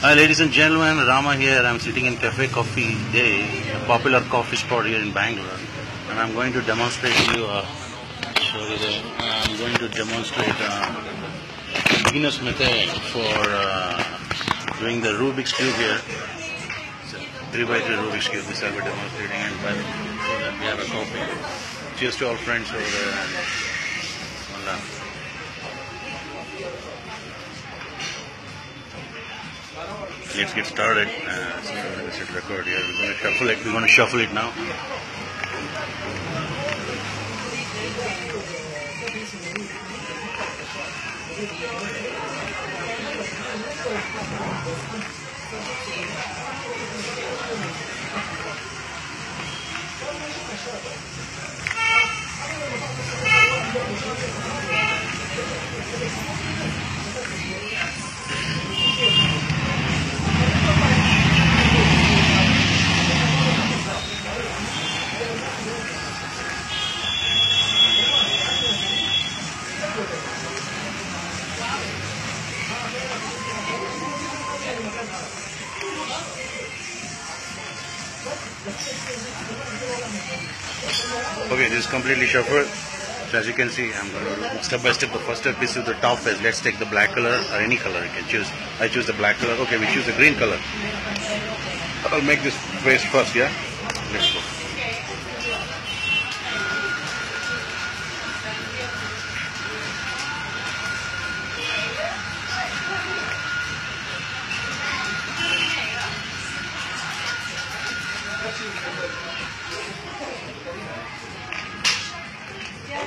Hi, ladies and gentlemen. Rama here. I'm sitting in Cafe Coffee Day, a popular coffee spot here in Bangalore, and I'm going to demonstrate to you. Uh, the, I'm going to demonstrate uh, beginner's method for uh, doing the Rubik's cube here. It's a three by three Rubik's cube. This I'll be demonstrating, and so that we have a coffee. Cheers to all friends over there. And, let's get started. Uh, so record here. We're to shuffle it. We're to shuffle it now. Completely shuffled. So as you can see, I'm going to step by step. The first step is to the top phase. Let's take the black color or any color you can choose. I choose the black color. Okay, we choose the green color. I'll make this face first, yeah? Let's go. Now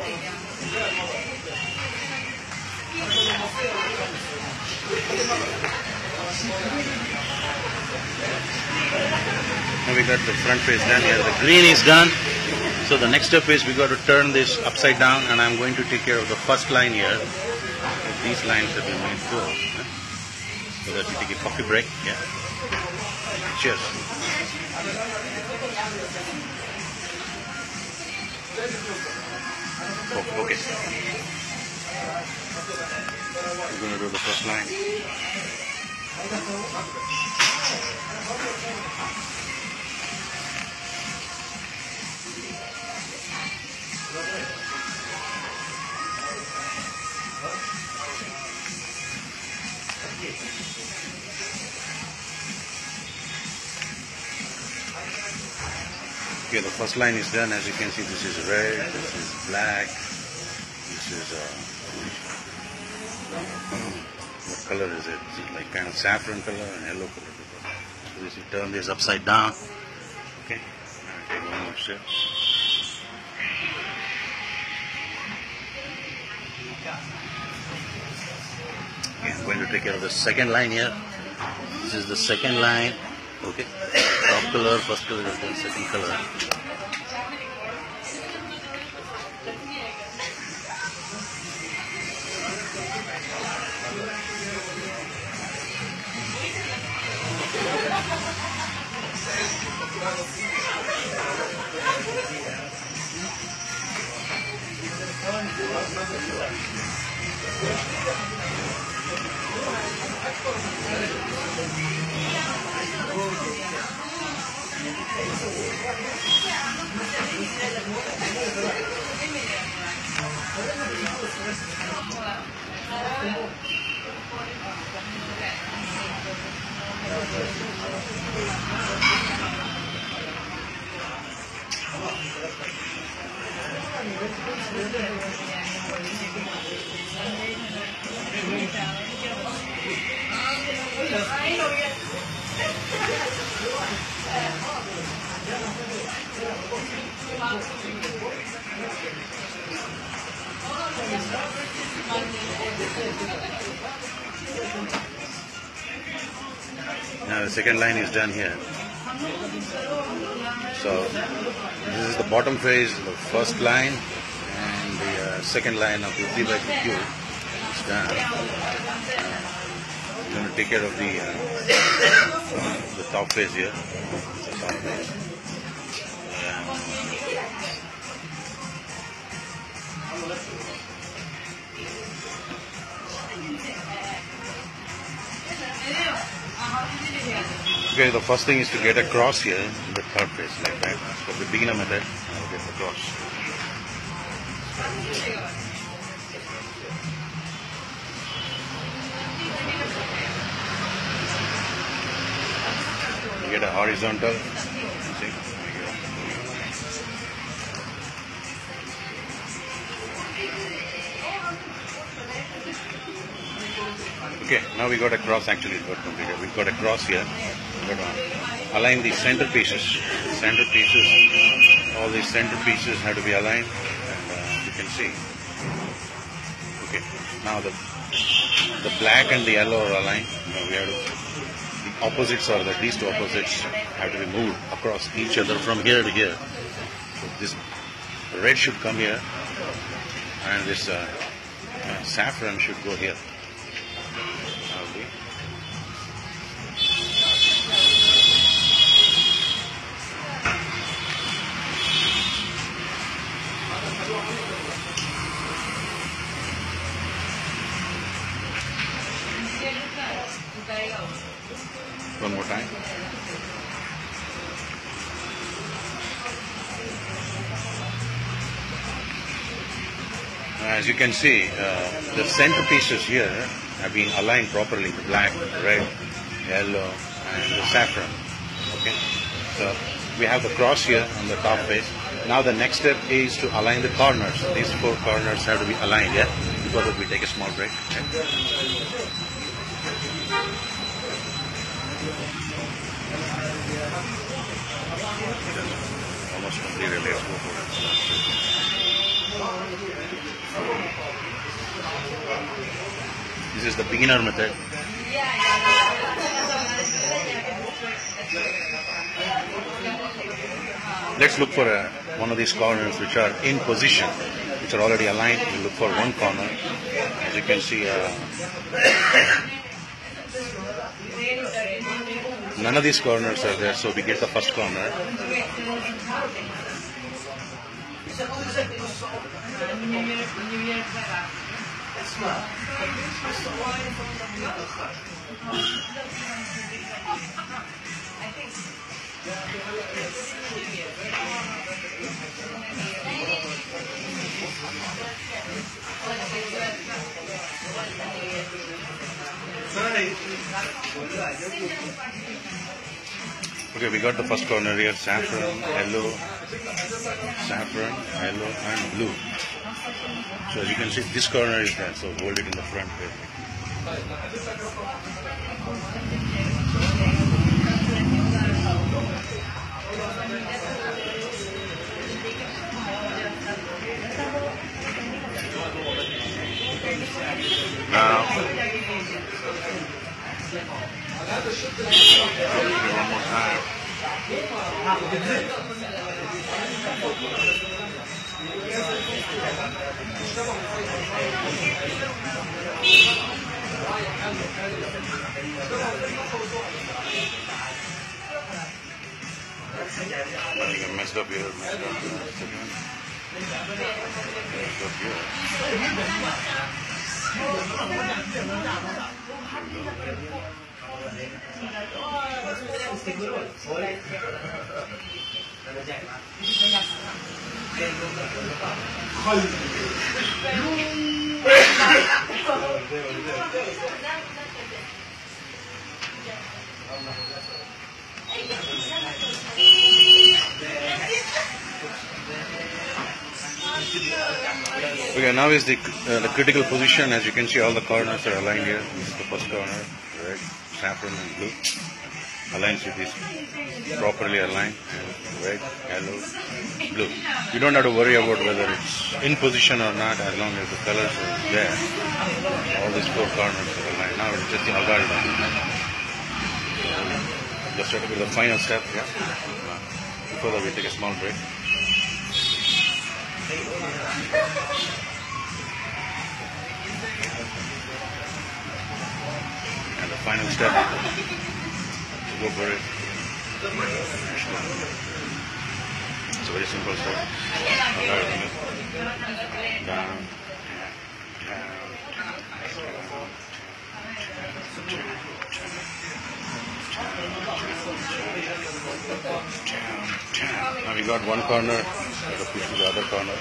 we got the front face done here. The green is done. So the next step is we got to turn this upside down and I'm going to take care of the first line here. These lines have been made full. yeah. So that we take a coffee break. Yeah. Cheers. Okay. We're going to do the first line. Okay, the first line is done. As you can see, this is red, this is black, this is uh, what color is it? Is it like kind of saffron color and yellow color? So this you turn this upside down. Okay, take one more step. Okay, I'm going to take care of the second line here. This is the second line. Okay, color, first color, second color. Now the second line is done here. So this is the bottom phase, the first line, and the uh, second line of the 3 by 2 cube is done. I'm going to take care of the uh, the top phase here. Top phase. Okay, the first thing is to get across here in the third phase, like that. For the beginner method, I'll get across. You get a horizontal. Okay, now we got a cross actually it got completed. We got a cross here. Got align the center pieces. Center pieces, all these center pieces have to be aligned and uh, you can see. Okay, now the the black and the yellow are aligned. Now we have to, the opposites are that these two opposites have to be moved across each other from here to here. So this red should come here and this uh, uh, saffron should go here. As you can see, uh, the center pieces here have been aligned properly, the black, red, yellow, and the saffron. Okay, so we have the cross here on the top face. Now the next step is to align the corners. These four corners have to be aligned, yeah? Before that we take a small break. okay? Almost. Let's go for it. This is the beginner method. Let's look for a, one of these corners which are in position, which are already aligned. We look for one corner. As you can see, uh, none of these corners are there, so we get the first corner. Okay, we got the first corner here. Saffron, yellow, saffron, yellow, and blue. So as you can see, this corner is there, so hold it in the front here. Now, one more time. I think I messed up here. Messed up. Messed Okay, now is the, uh, the critical position. As you can see, all the corners are aligned here. This is the first corner, red, saffron, and blue. Aligns with this properly aligned, and red, yellow, blue. You don't have to worry about whether it's in position or not, as long as the colors are there. All these four corners are aligned. Now it's just the algorithm. Just try to be the final step, yeah. Before that, we take a small break. And the final step, go for it. It's a very simple step. Algorithm. Down, down, down, Now we got one corner, got to push to the other corner.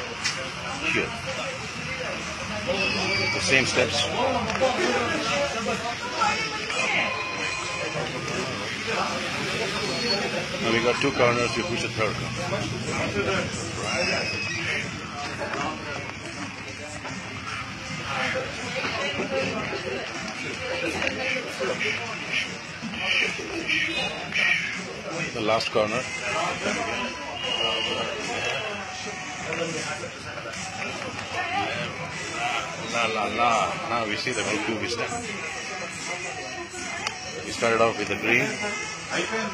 Here. The same steps. Now we got two corners, you push the third. The last corner. La la la. Now we see the cube is done. Started off with the green,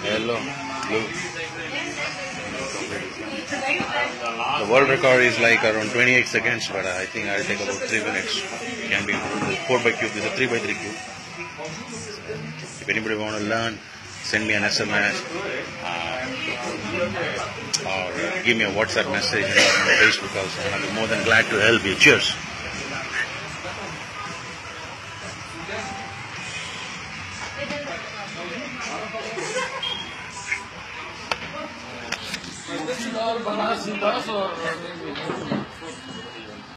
yellow, blue. The world record is like around 28 seconds, but I think I'll take about 3 minutes. Can be 4 by cube, this is a 3 by 3 cube. If anybody want to learn, send me an SMS uh, or give me a WhatsApp message on Facebook also. I'll be more than glad to help you. Cheers. Ah, cintazo.